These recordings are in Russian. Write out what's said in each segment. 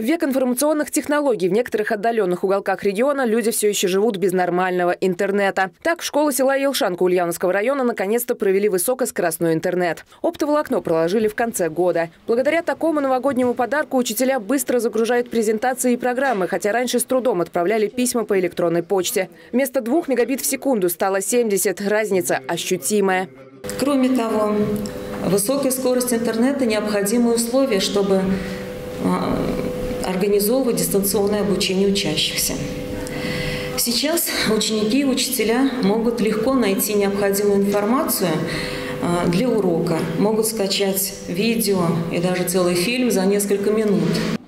В век информационных технологий в некоторых отдаленных уголках региона люди все еще живут без нормального интернета. Так, школа села Елшанка Ульяновского района наконец-то провели высокоскоростной интернет. Оптоволокно проложили в конце года. Благодаря такому новогоднему подарку учителя быстро загружают презентации и программы, хотя раньше с трудом отправляли письма по электронной почте. Вместо двух мегабит в секунду стало 70. Разница ощутимая. Кроме того, высокая скорость интернета – необходимое условие, чтобы а, организовывать дистанционное обучение учащихся. Сейчас ученики и учителя могут легко найти необходимую информацию а, для урока, могут скачать видео и даже целый фильм за несколько минут.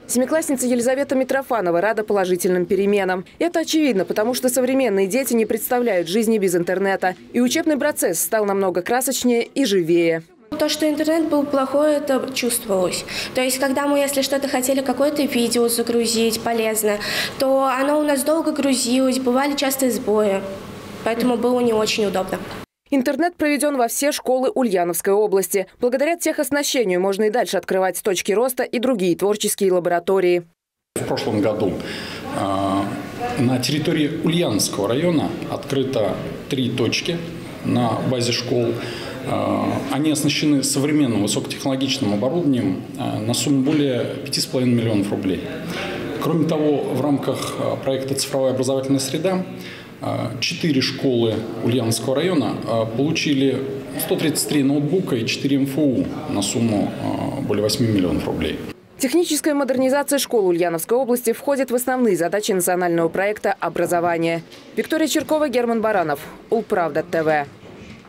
Семиклассница Елизавета Митрофанова рада положительным переменам. Это очевидно, потому что современные дети не представляют жизни без интернета. И учебный процесс стал намного красочнее и живее. То, что интернет был плохой, это чувствовалось. То есть, когда мы, если что-то хотели, какое-то видео загрузить полезно, то оно у нас долго грузилось, бывали частые сбои. Поэтому было не очень удобно. Интернет проведен во все школы Ульяновской области. Благодаря техоснащению можно и дальше открывать точки роста и другие творческие лаборатории. В прошлом году э, на территории Ульяновского района открыто три точки на базе школ. Э, они оснащены современным высокотехнологичным оборудованием э, на сумму более 5,5 миллионов рублей. Кроме того, в рамках э, проекта «Цифровая образовательная среда» четыре школы Ульяновского района получили 133 ноутбука и 4 МФУ на сумму более 8 миллионов рублей. Техническая модернизация школ Ульяновской области входит в основные задачи национального проекта «Образование». Виктория Черкова, Герман Баранов. Улправда ТВ.